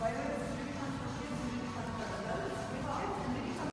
By the way,